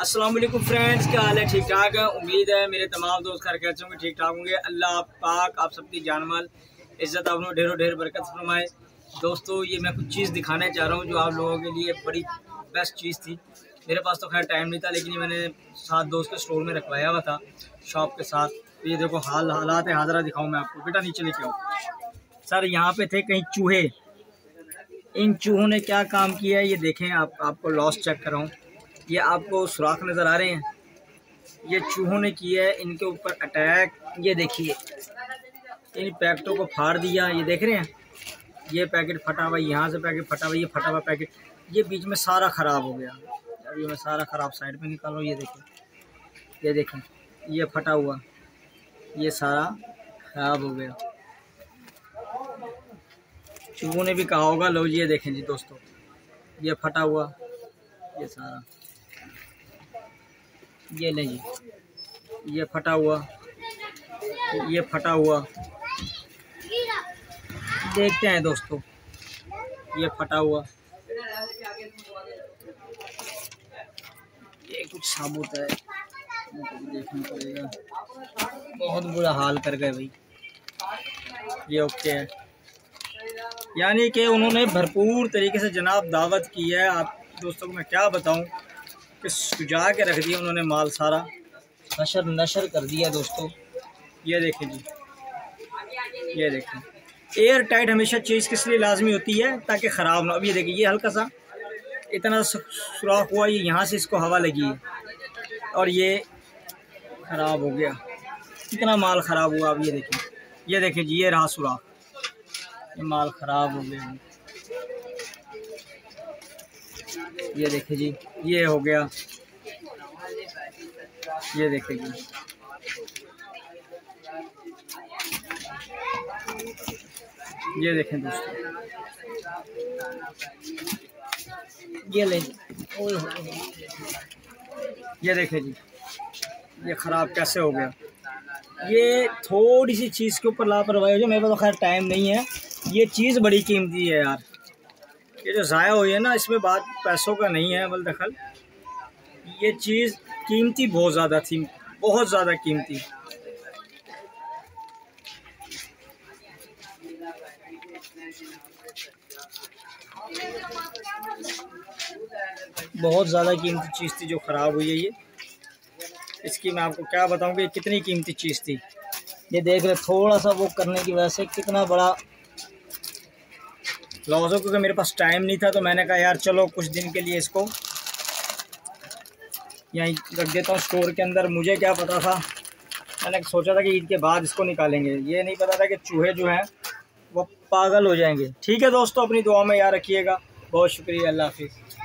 अस्सलाम वालेकुम फ्रेंड्स क्या हाल है? ठीक ठाक है? उम्मीद है मेरे तमाम दोस्त घर कैसे होंगे, ठीक ठाक होंगे। अल्लाह आप पाक आप सबकी जान माल, इज़्ज़त आपने ढेरों ढेर बरकत फरमाए। दोस्तों, ये मैं कुछ चीज़ दिखाने चाह रहा हूँ जो आप लोगों के लिए बड़ी बेस्ट चीज़ थी। मेरे पास तो खैर टाइम नहीं था, लेकिन ये मैंने सात दोस्त के स्टोर में रखवाया हुआ था शॉप के साथ। तो ये देखो, हाल, हालात है, हाजरा दिखाऊँ मैं आपको। बेटा, नीचे लेके आओ। सर, यहाँ पे थे कहीं चूहे। इन चूहों ने क्या काम किया है? ये देखें, आप, आपको लॉस चेक कराऊँ। ये आपको सुराख नज़र आ रहे हैं। ये चूहों ने किया है, इनके ऊपर अटैक ये देखिए, इन पैकेटों को फाड़ दिया। ये देख रहे हैं? ये पैकेट फटा हुआ, यहाँ से पैकेट फटा हुआ, ये फटा हुआ पैकेट। ये बीच में सारा ख़राब हो गया। अभी मैं सारा ख़राब साइड पे निकाल ये देखें। ये देखें, ये फटा हुआ। ये सारा ख़राब हो गया। चूहों ने भी कहा होगा, लो ये देखें जी दोस्तों। ये फटा हुआ, ये सारा। ये नहीं ये फटा हुआ। ये फटा हुआ। देखते हैं दोस्तों। ये फटा हुआ। ये कुछ साबुत है। देखना पड़ेगा। बहुत बुरा हाल कर गए भाई। ये ओके है। यानी कि उन्होंने भरपूर तरीके से जनाब दावत की है। आप दोस्तों को मैं क्या बताऊँ? कि सुझा के रख दिया उन्होंने माल सारा। नशर नशर कर दिया दोस्तों। ये देखें जी। ये देखें। एयर टाइट हमेशा चीज़ किस लिए लाजमी होती है? ताकि ख़राब ना अब ये देखिए, ये हल्का सा, इतना सुराख हुआ, ये यहाँ से इसको हवा लगी है। और ये ख़राब हो गया। कितना माल ख़राब हुआ, अब ये देखें। ये देखें जी, ये रहा सुराख। ये माल ख़राब हो गया। ये देखिए जी, ये हो गया। ये देखिए जी। ये देखें दोस्तों। ये ले। ये देखें जी। ये ख़राब कैसे हो गया? ये थोड़ी सी चीज़ के ऊपर लापरवाही हो जाए मेरे पास तो खैर टाइम नहीं है। ये चीज़ बड़ी कीमती है यार। ये जो ज़ाया हुई है ना, इसमें बात पैसों का नहीं है, बल दखल। ये चीज़ कीमती बहुत ज़्यादा थी, बहुत ज़्यादा कीमती। बहुत ज़्यादा कीमती चीज़ थी जो ख़राब हुई है ये। इसकी मैं आपको क्या बताऊँ कि कितनी कीमती चीज़ थी। ये देख रहे, थोड़ा सा वो करने की वजह से कितना बड़ा लॉस हो क्योंकि मेरे पास टाइम नहीं था तो मैंने कहा, यार, चलो, कुछ दिन के लिए इसको यहीं रख देता हूँ स्टोर के अंदर। मुझे क्या पता था? मैंने सोचा था कि ईद के बाद इसको निकालेंगे। ये नहीं पता था कि चूहे जो हैं, वो पागल हो जाएँगे। ठीक है दोस्तों, अपनी दुआ में याद रखिएगा। बहुत शुक्रिया, अल्लाह हाफिज़।